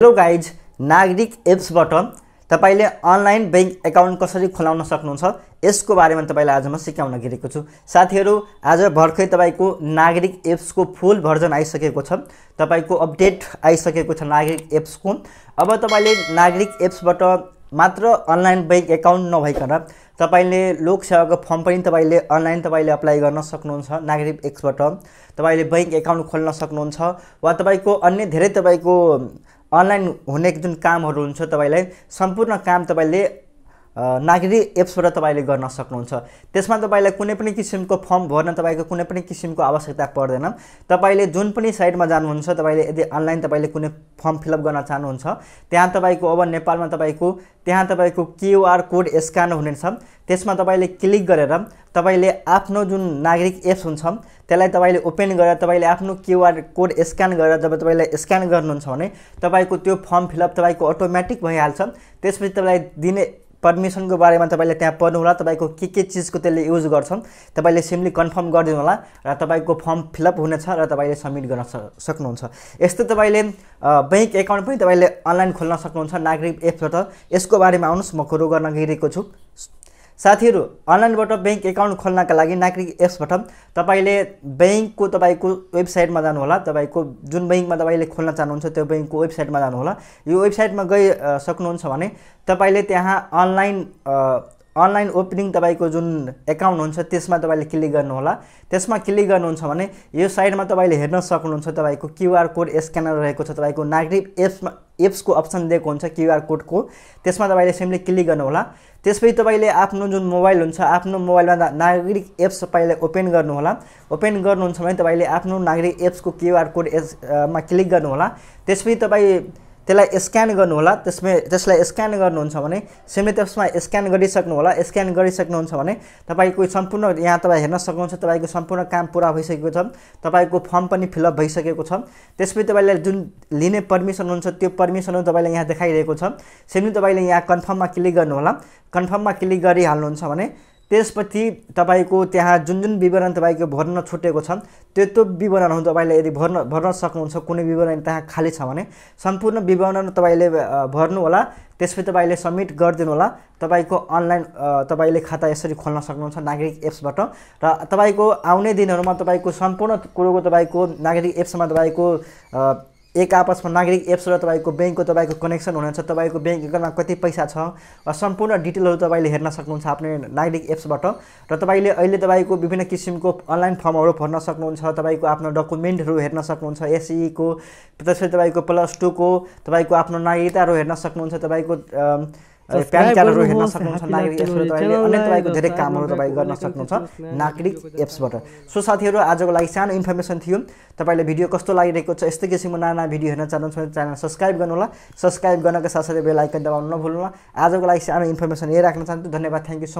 Hello guys नागरिक एप्सबाट तपाईँले online bank account कसरी खोलाउन सक्नुहुन्छ? यसको बारेमा तपाईँलाई आज म सिकाउन गिरेको छु। साथीहरू आज भर्खरै तपाईँको नागरिक एप्सको फुल भर्जन आइसकेको छ। तपाईँको अपडेट आइसकेको छ नागरिक एप्सको अब तपाईँले नागरिक एप्सबाट मात्र अनलाइन ब्याङ्क एकाउन्ट नभइकन तपाईँले लोकसेवाको फर्म पनि तपाईँले अनलाइन तपाईँले अप्लाई गर्न सक्नुहुन्छ नागरिक एप्सबाट तपाईँले ब्याङ्क एकाउन्ट खोल्न सक्नुहुन्छ वा तपाईँको अन्य धेरै तपाईँको अनलाइन हुने जुन कामहरू हुन्छ तपाईँलाई सम्पूर्ण काम तपाईँले नागरिक एप्सबाट तपाईँले गर्न सक्नुहुन्छ। त्यसमा तपाईँलाई कुनै पनि किसिमको फर्म भर्न तपाईँको कुनै पनि किसिमको आवश्यकता पर्दैन। तपाईँले जुन पनि साइटमा जानुहुन्छ तपाईँले यदि अनलाइन तपाईँले कुनै फर्म फिलअप गर्न चाहनुहुन्छ त्यहाँ तपाईँको अब नेपालमा तपाईँको त्यहाँ तपाईँको क्युआर कोड स्क्यान हुनेछ। त्यसमा तपाईँले क्लिक गरेर तपाईँले आफ्नो जुन नागरिक एप्स हुन्छ त्यसलाई तपाईँले ओपन गरेर तपाईँले आफ्नो क्युआर कोड स्क्यान गरेर जब तपाईँलाई स्क्यान गर्नुहुन्छ भने तपाईँको त्यो फर्म फिलअप तपाईँको अटोमेटिक भइहाल्छ। त्यसपछि तपाईँलाई दिने पर्मिसनको बारेमा तपाईँले त्यहाँ पढ्नु होला तपाईँको के के चिजको त्यसले युज गर्छन् तपाईँले सिम्पली कन्फर्म गरिदिनु होला र तपाईँको फर्म फिलअप हुनेछ र तपाईँले सब्मिट गर्न सक्नुहुन्छ। यस्तै तपाईँले ब्याङ्क एकाउन्ट पनि तपाईँले अनलाइन खोल्न सक्नुहुन्छ नागरिक एप्सबाट यसको बारेमा आउनुहोस् म कुरो गर्न गइरहेको छु। साथीहरू अनलाइनबाट ब्याङ्क एकाउन्ट खोल्नका लागि नागरिक एप्सबाट तपाईँले ब्याङ्कको तपाईँको वेबसाइटमा जानुहोला। तपाईँको जुन ब्याङ्कमा तपाईँले खोल्न चाहनुहुन्छ त्यो ब्याङ्कको वेबसाइटमा जानुहोला। यो वेबसाइटमा गइ सक्नुहुन्छ भने तपाईँले त्यहाँ अनलाइन अनलाइन ओपनिङ तपाईँको जुन एकाउन्ट हुन्छ त्यसमा तपाईँले क्लिक गर्नुहोला। त्यसमा क्लिक गर्नुहुन्छ भने यो साइडमा तपाईँले हेर्न सक्नुहुन्छ तपाईँको क्युआर कोड स्क्यानर रहेको छ। तपाईँको नागरिक एप्समा एप्सको अप्सन दिएको हुन्छ क्युआर कोडको। त्यसमा तपाईँले सिम्पली क्लिक गर्नुहोला। त्यसपछि तपाईँले आफ्नो जुन मोबाइल हुन्छ आफ्नो मोबाइलमा नागरिक एप्स तपाईँले ओपन गर्नुहोला। ओपन गर्नुहुन्छ भने तपाईँले आफ्नो नागरिक एप्सको क्युआर कोड एसमा क्लिक गर्नुहोला। त्यसपछि तपाईँ त्यसलाई स्क्यान गर्नुहोला त्यसमा त्यसलाई स्क्यान गर्नुहुन्छ भने सिम्पली त्यसमा स्क्यान गरिसक्नु होला। स्क्यान गरिसक्नुहुन्छ भने तपाईँको सम्पूर्ण यहाँ तपाईँ हेर्न सक्नुहुन्छ तपाईँको सम्पूर्ण काम पुरा भइसकेको छ। तपाईँको फर्म पनि फिलअप भइसकेको छ। त्यसपछि तपाईँले जुन लिने पर्मिसन हुन्छ त्यो पर्मिसनहरू तपाईँले यहाँ देखाइरहेको छ। सिम्पली तपाईँले यहाँ कन्फर्ममा क्लिक गर्नुहोला कन्फर्ममा क्लिक गरिहाल्नुहुन्छ भने त्यसपछि तपाईँको त्यहाँ जुन जुन विवरण तपाईँको भर्न छुटेको छ त्यो त्यो विवरणहरू तपाईँले यदि भर्न भर्न सक्नुहुन्छ कुनै विवरण त्यहाँ खाली छ भने सम्पूर्ण विवरण तपाईँले भर्नु होला त्यसपछि तपाईँले सब्मिट गरिदिनु होला तपाईँको अनलाइन तपाईँले खाता यसरी खोल्न सक्नुहुन्छ नागरिक एप्सबाट र तपाईँको आउने दिनहरूमा तपाईँको सम्पूर्ण कुरोको तपाईँको नागरिक एप्समा तपाईँको एक आपसमा नागरिक एप्स र तपाईँको ब्याङ्कको तपाईँको कनेक्सन हुनेछ तपाईँको ब्याङ्क एकाउन्टमा कति पैसा छ वा सम्पूर्ण डिटेलहरू तपाईँले हेर्न सक्नुहुन्छ आफ्नो नागरिक एप्सबाट र तपाईँले अहिले तपाईँको विभिन्न किसिमको अनलाइन फर्महरू भर्न सक्नुहुन्छ तपाईँको आफ्नो डकुमेन्टहरू हेर्न सक्नुहुन्छ एसईको त्यसपछि तपाईँको प्लस टूको तपाईँको आफ्नो नागरिकताहरू हेर्न सक्नुहुन्छ तपाईँको प्यान कार्डहरू हेर्न सक्नुहुन्छ नागरिक एप्सबाट तपाईँले अन्य तपाईँको धेरै कामहरू तपाईँ गर्न सक्नुहुन्छ नागरिक एप्सबाट सो साथीहरू आजको लागि सानो इन्फर्मेसन थियो। तपाईँले भिडियो कस्तो लागिरहेको छ यस्तै किसिमको नयाँ भिडियो हेर्न चाहनुहुन्छ भने च्यानल सब्सक्राइब गर्नुहोला। सब्सक्राइब गर्नको साथसाथै बेल आइकन दबाउनु नभुल्नुहोला। आजको लागि सानो इन्फर्मेसन यही राख्न चाहन्छु। धन्यवाद। Thank you so